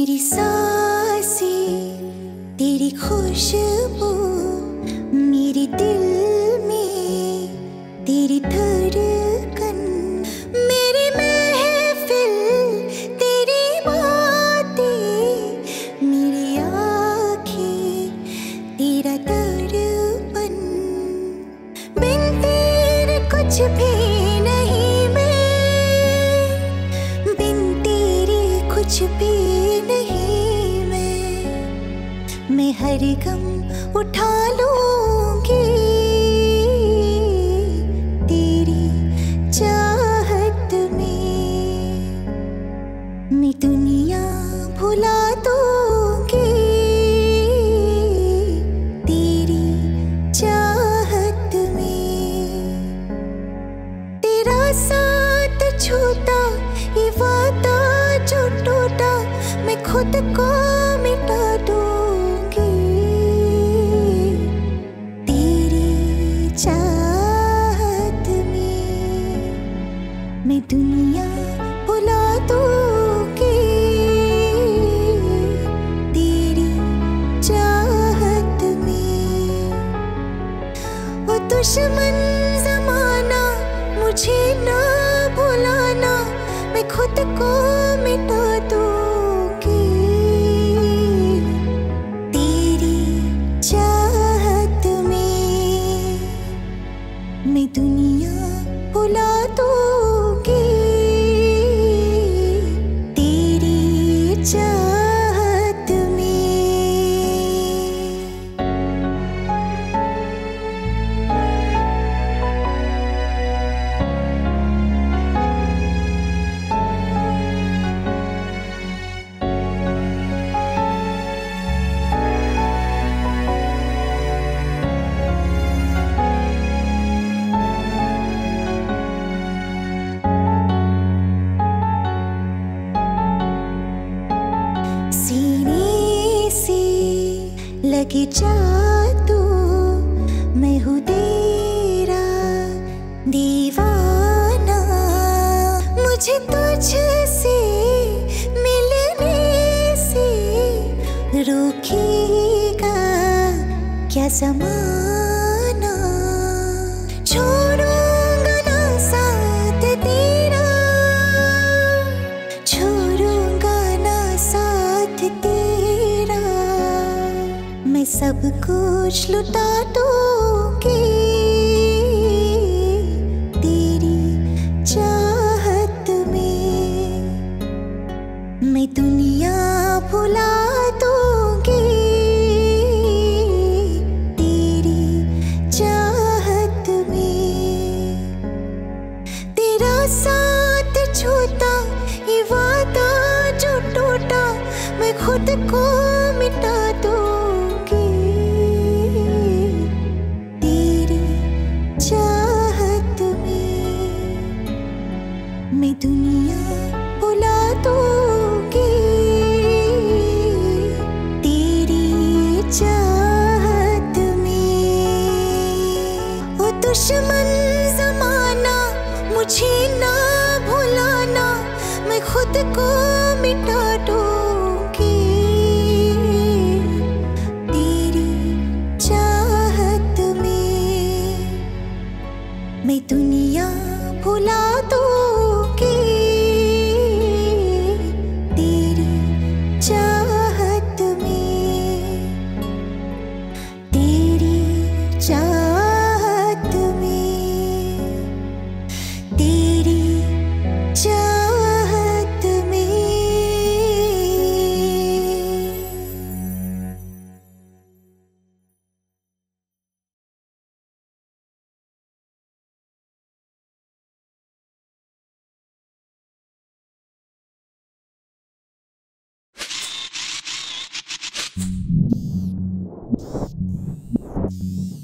साँसें, तेरी खुशबू, मेरे दिल में, तेरी धड़कन, मेरी महफिल, तेरी बातें, मेरी आँखें, तेरा दर्पण। बिन तेरे कुछ भी नहीं मैं, बिन तेरे कुछ भी हर गम उठा लूँगी। तेरी चाहत में मैं दुनिया भुला दूँगी। तेरी चाहत में तेरा साथ छूटा ये वादा जो टूटा, मैं खुद को मिटा चाहत में मैं दुनिया तेरी चाहत में दुश्मन जमाना मुझे ना भुलाना, मैं खुद को मिटा दुनिया भुला दूँगी। तेरी चाहत लगे जा तू मैं हूँ तेरा दीवाना। मुझे तुझसे मिलने से रोकेगा क्या जमाना कुछ लुटा तेरी चाहत में मैं दुनिया भुला दूँगी, तेरी तेरा साथ ये वादा जो टूटा, मैं खुद को मुझे ना भुलाना मैं खुद को मिटा Thank you